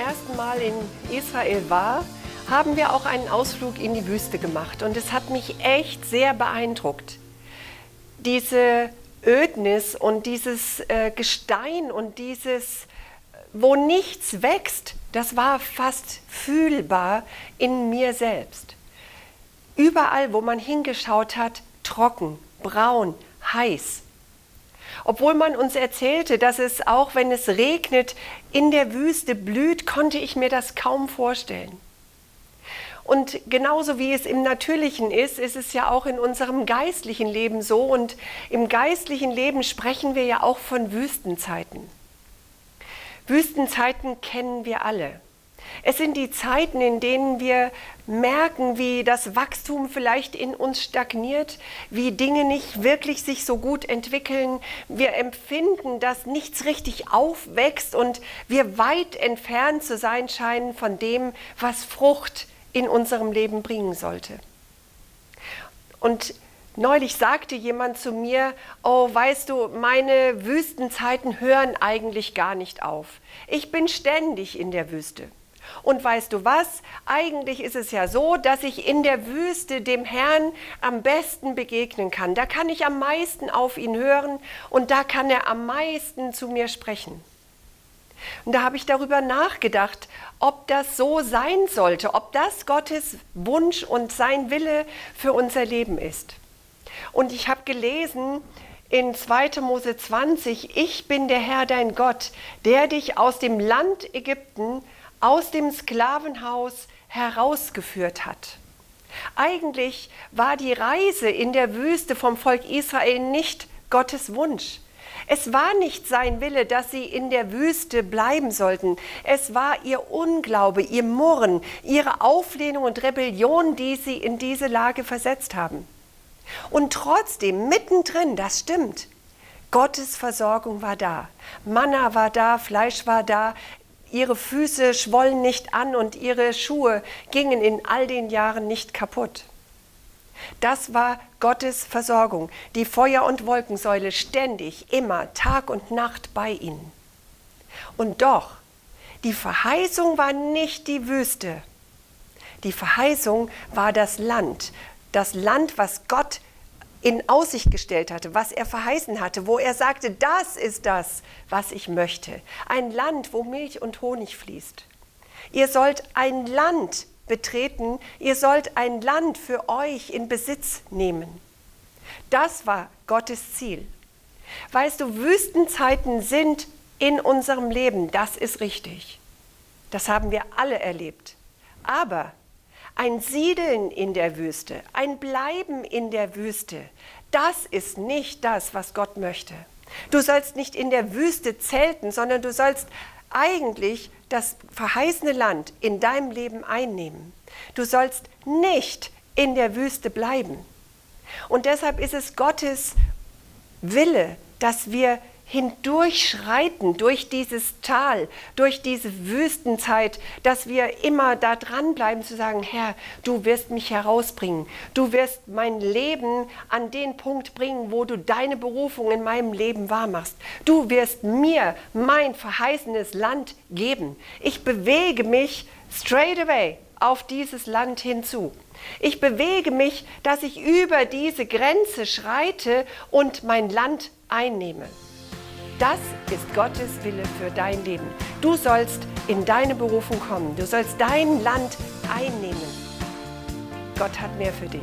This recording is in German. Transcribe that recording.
ersten Mal in Israel war, haben wir auch einen Ausflug in die Wüste gemacht. Und es hat mich echt sehr beeindruckt. Diese Ödnis und dieses äh, Gestein und dieses, wo nichts wächst, das war fast fühlbar in mir selbst. Überall, wo man hingeschaut hat, trocken, braun, heiß. Obwohl man uns erzählte, dass es auch wenn es regnet, in der Wüste blüht, konnte ich mir das kaum vorstellen. Und genauso wie es im Natürlichen ist, ist es ja auch in unserem geistlichen Leben so. Und im geistlichen Leben sprechen wir ja auch von Wüstenzeiten. Wüstenzeiten kennen wir alle. Es sind die Zeiten, in denen wir merken, wie das Wachstum vielleicht in uns stagniert, wie Dinge nicht wirklich sich so gut entwickeln. Wir empfinden, dass nichts richtig aufwächst und wir weit entfernt zu sein scheinen von dem, was Frucht in unserem Leben bringen sollte. Und Neulich sagte jemand zu mir, oh, weißt du, meine Wüstenzeiten hören eigentlich gar nicht auf. Ich bin ständig in der Wüste. Und weißt du was? Eigentlich ist es ja so, dass ich in der Wüste dem Herrn am besten begegnen kann. Da kann ich am meisten auf ihn hören und da kann er am meisten zu mir sprechen. Und da habe ich darüber nachgedacht, ob das so sein sollte, ob das Gottes Wunsch und sein Wille für unser Leben ist. Und ich habe gelesen in 2. Mose 20, ich bin der Herr dein Gott, der dich aus dem Land Ägypten aus dem Sklavenhaus herausgeführt hat. Eigentlich war die Reise in der Wüste vom Volk Israel nicht Gottes Wunsch. Es war nicht sein Wille, dass sie in der Wüste bleiben sollten. Es war ihr Unglaube, ihr Murren, ihre Auflehnung und Rebellion, die sie in diese Lage versetzt haben. Und trotzdem, mittendrin, das stimmt, Gottes Versorgung war da. Manna war da, Fleisch war da, Ihre Füße schwollen nicht an und ihre Schuhe gingen in all den Jahren nicht kaputt. Das war Gottes Versorgung, die Feuer- und Wolkensäule ständig, immer, Tag und Nacht bei ihnen. Und doch, die Verheißung war nicht die Wüste. Die Verheißung war das Land, das Land, was Gott in Aussicht gestellt hatte, was er verheißen hatte, wo er sagte, das ist das, was ich möchte. Ein Land, wo Milch und Honig fließt. Ihr sollt ein Land betreten, ihr sollt ein Land für euch in Besitz nehmen. Das war Gottes Ziel. Weißt du, Wüstenzeiten sind in unserem Leben, das ist richtig. Das haben wir alle erlebt. Aber ein Siedeln in der Wüste, ein Bleiben in der Wüste, das ist nicht das, was Gott möchte. Du sollst nicht in der Wüste zelten, sondern du sollst eigentlich das verheißene Land in deinem Leben einnehmen. Du sollst nicht in der Wüste bleiben. Und deshalb ist es Gottes Wille, dass wir hindurchschreiten durch dieses Tal, durch diese Wüstenzeit, dass wir immer da dranbleiben zu sagen, Herr, du wirst mich herausbringen. Du wirst mein Leben an den Punkt bringen, wo du deine Berufung in meinem Leben wahrmachst. Du wirst mir mein verheißenes Land geben. Ich bewege mich straight away auf dieses Land hinzu. Ich bewege mich, dass ich über diese Grenze schreite und mein Land einnehme. Das ist Gottes Wille für dein Leben. Du sollst in deine Berufung kommen. Du sollst dein Land einnehmen. Gott hat mehr für dich.